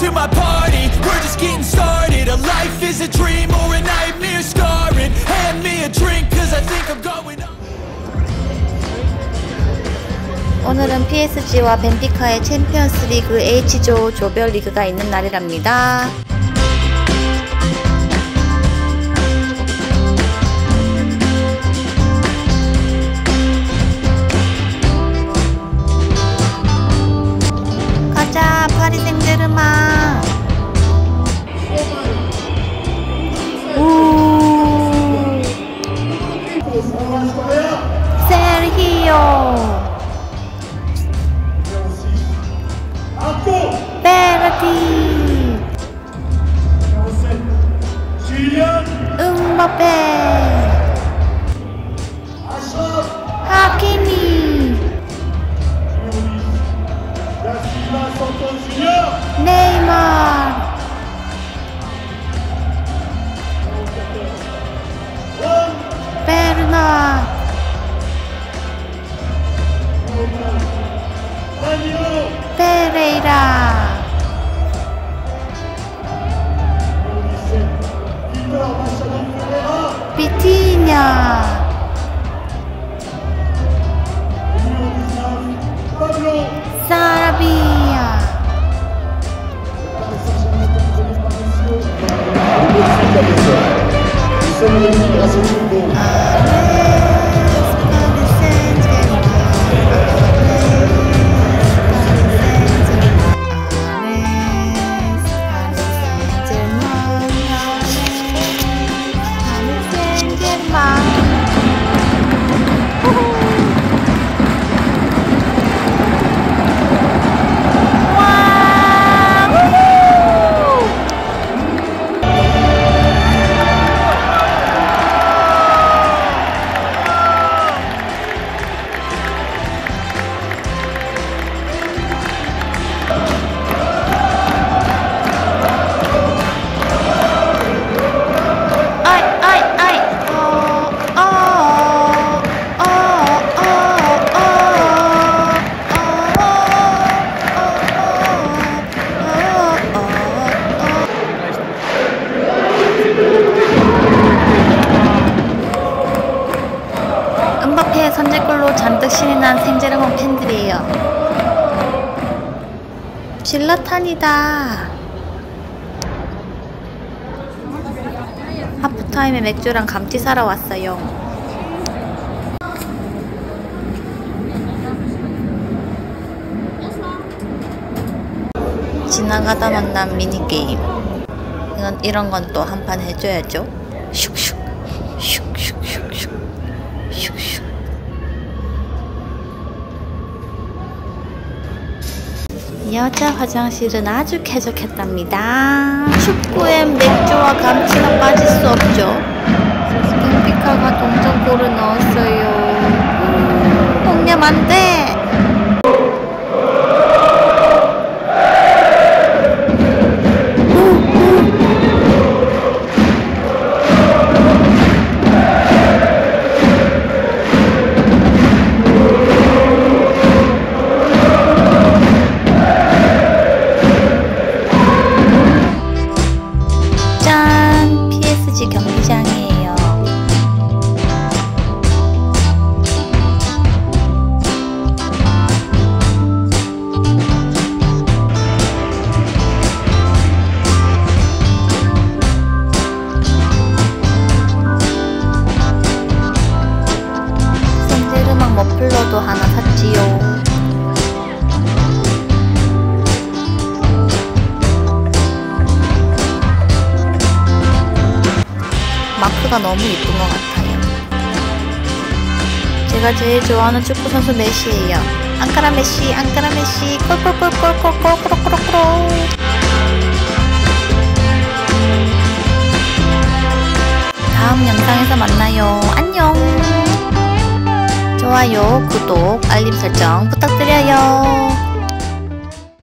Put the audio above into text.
to my party We're just getting started A life is a dream or a nightmare scarring Hand me a drink cause I think I'm going up 오늘은 PSG와 벤피카의 챔피언스 리그 H조 조별 리그가 있는 날이랍니다. 가자 파리 생제 Lopez. Hakimi. Neymar. Bernard. Pereira. Minha! Sarabinha! 질라탄이다. 하프타임에 맥주랑 감튀 사러 왔어요. 지나가다 만난 미니게임. 이건, 이런 건 또 한 판 해줘야죠. 슉슉, 슉슉슉슉, 슉슉. 여자 화장실은 아주 쾌적했답니다. 축구엔 맥주와 감치는 빠질 수 없죠. ben피카가 동점골을 넣었어요. 홍념 안 돼! 하나 샀지요. 마크가 너무 이쁜 것 같아요. 제가 제일 좋아하는 축구 선수 메시예요. 앙카라 메시, 앙카라 메시, 꼴꼴꼴꼴꼴꼴꼴꼴꼴. 다음 영상에서 만나요. 안녕. 좋아요, 구독, 알림 설정 부탁드려요.